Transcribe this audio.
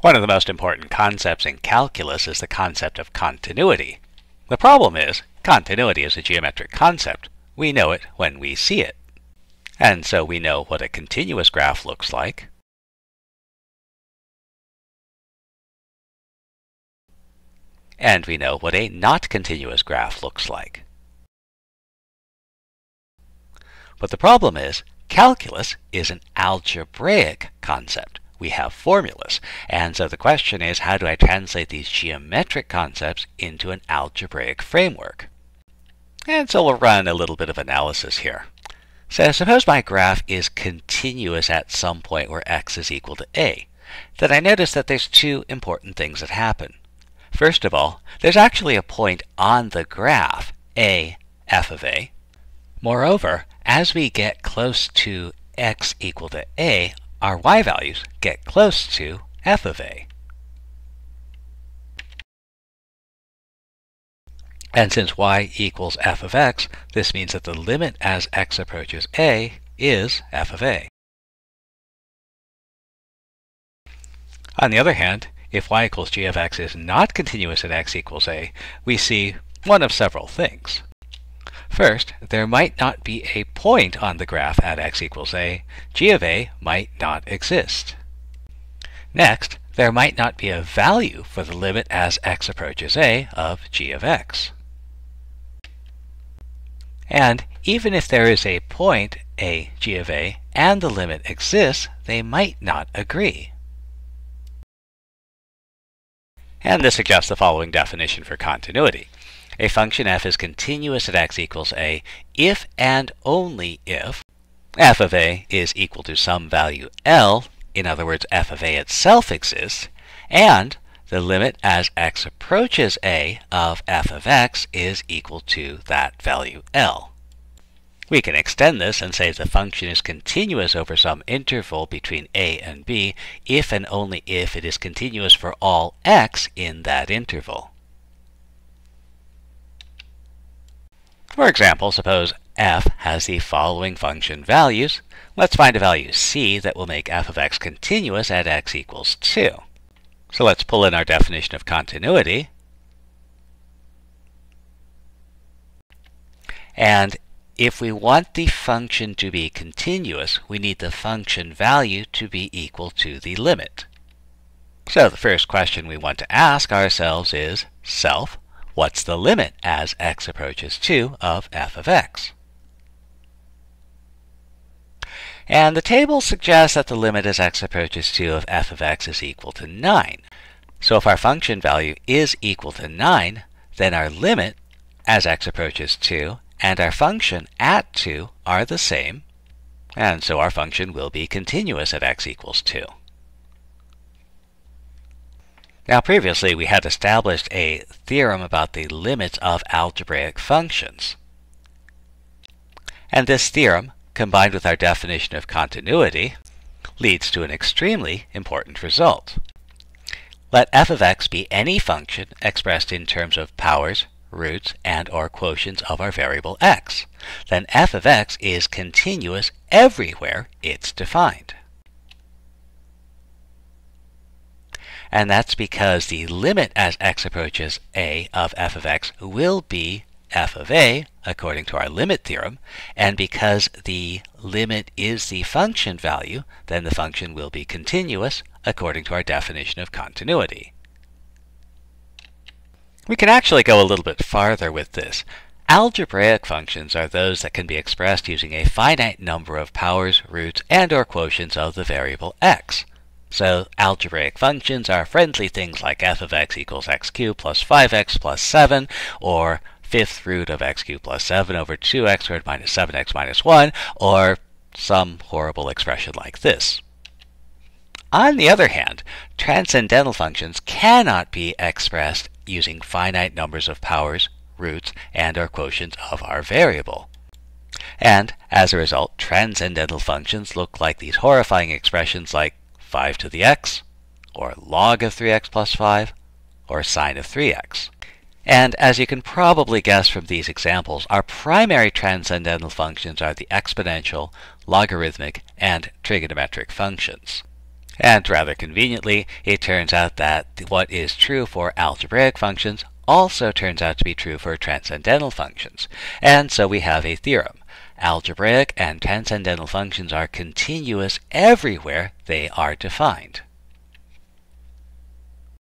One of the most important concepts in calculus is the concept of continuity. The problem is, continuity is a geometric concept. We know it when we see it. And so we know what a continuous graph looks like. And we know what a not continuous graph looks like. But the problem is, calculus is an algebraic concept we have formulas. And so the question is, how do I translate these geometric concepts into an algebraic framework? And so we'll run a little bit of analysis here. So suppose my graph is continuous at some point where x is equal to a. Then I notice that there's two important things that happen. First of all, there's actually a point on the graph, a f of a. Moreover, as we get close to x equal to a, our y values get close to f of a. And since y equals f of x, this means that the limit as x approaches a is f of a. On the other hand, if y equals g of x is not continuous at x equals a, we see one of several things. First, there might not be a point on the graph at x equals a. g of a might not exist. Next, there might not be a value for the limit as x approaches a of g of x. And even if there is a point, a g of a, and the limit exists, they might not agree. And this suggests the following definition for continuity. A function f is continuous at x equals a if and only if f of a is equal to some value L, in other words f of a itself exists, and the limit as x approaches a of f of x is equal to that value L. We can extend this and say the function is continuous over some interval between a and b if and only if it is continuous for all x in that interval. For example, suppose f has the following function values. Let's find a value c that will make f of x continuous at x equals 2. So let's pull in our definition of continuity. And if we want the function to be continuous, we need the function value to be equal to the limit. So the first question we want to ask ourselves is self, What's the limit as x approaches 2 of f of x? And the table suggests that the limit as x approaches 2 of f of x is equal to 9. So if our function value is equal to 9, then our limit as x approaches 2 and our function at 2 are the same, and so our function will be continuous at x equals 2. Now previously we had established a theorem about the limits of algebraic functions. And this theorem, combined with our definition of continuity, leads to an extremely important result. Let f of x be any function expressed in terms of powers, roots, and or quotients of our variable x. Then f of x is continuous everywhere it's defined. And that's because the limit as x approaches a of f of x will be f of a according to our limit theorem, and because the limit is the function value, then the function will be continuous according to our definition of continuity. We can actually go a little bit farther with this. Algebraic functions are those that can be expressed using a finite number of powers, roots, and or quotients of the variable x. So algebraic functions are friendly things like f of x equals x cubed plus 5x plus 7, or fifth root of x cubed plus 7 over 2x squared minus 7x minus 1, or some horrible expression like this. On the other hand, transcendental functions cannot be expressed using finite numbers of powers, roots, and or quotients of our variable. And as a result, transcendental functions look like these horrifying expressions like 5 to the x, or log of 3x plus 5, or sine of 3x. And as you can probably guess from these examples, our primary transcendental functions are the exponential, logarithmic, and trigonometric functions. And rather conveniently, it turns out that what is true for algebraic functions also turns out to be true for transcendental functions. And so we have a theorem. Algebraic and transcendental functions are continuous everywhere they are defined.